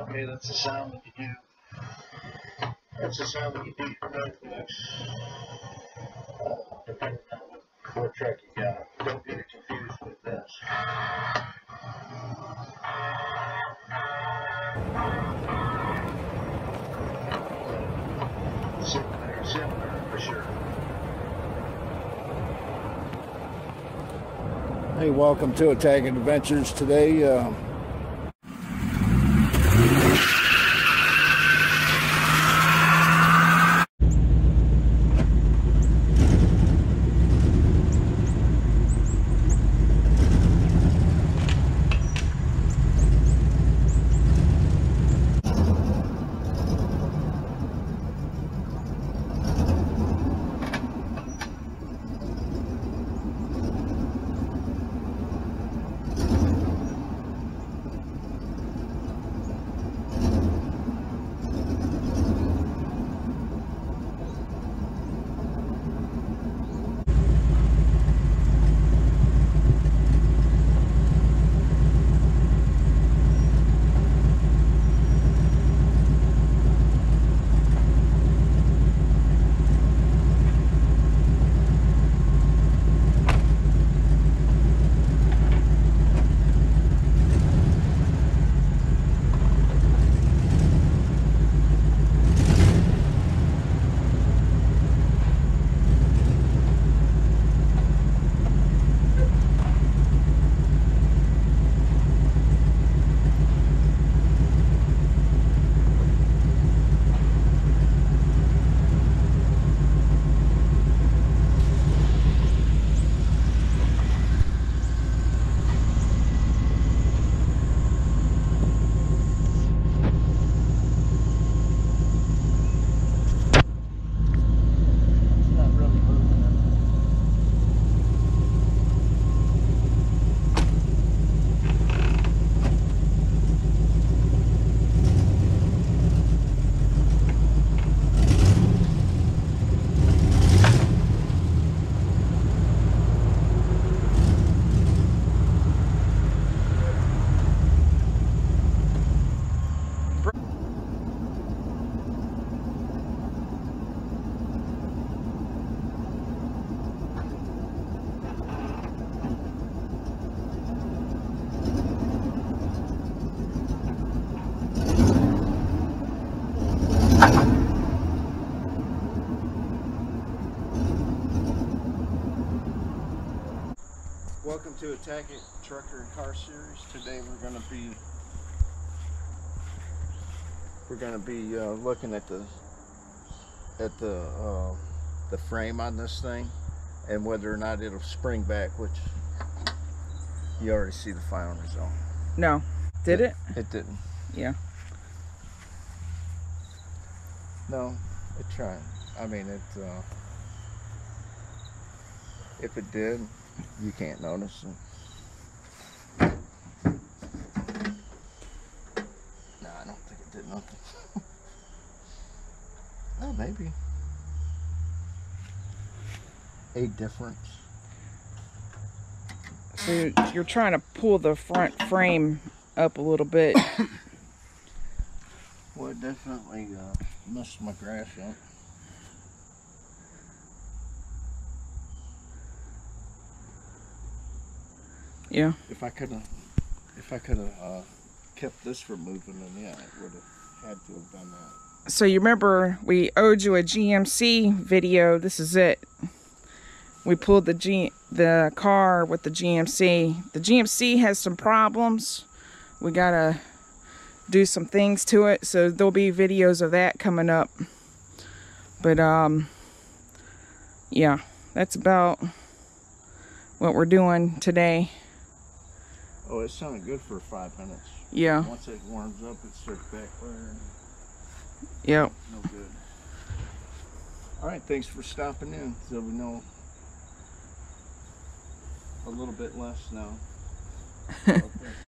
Okay, that's the sound that you do. That's the sound that you do for notebooks. Uh, depending on what, what track you got. Don't get it confused with this. Similar, similar for sure. Hey, welcome to Attackett Adventures. Today, uh, welcome to Attackett Trucker and Car Series. Today, we're going to be we're going to be uh, looking at the at the uh, the frame on this thing and whether or not it'll spring back, which you already see the final result. No. Did it? It didn't. Yeah. No, it tried. I mean, it. Uh, if it did, you can't notice it. No, I don't think it did nothing. oh, maybe a difference. So you're, you're trying to pull the front frame up a little bit. Well, it definitely uh, messed my grass up. Yeah. If I could have, if I could have uh, kept this from moving, then yeah, I would have had to have done that. So you remember we owed you a GMC video. This is it. We pulled the G the car with the GMC. The GMC has some problems. We gotta do some things to it. So there'll be videos of that coming up. But um yeah, that's about what we're doing today. Oh, it sounded good for five minutes. Yeah. Once it warms up, it starts backfiring. Yep. No good. All right, thanks for stopping in. So we know a little bit less now. Okay.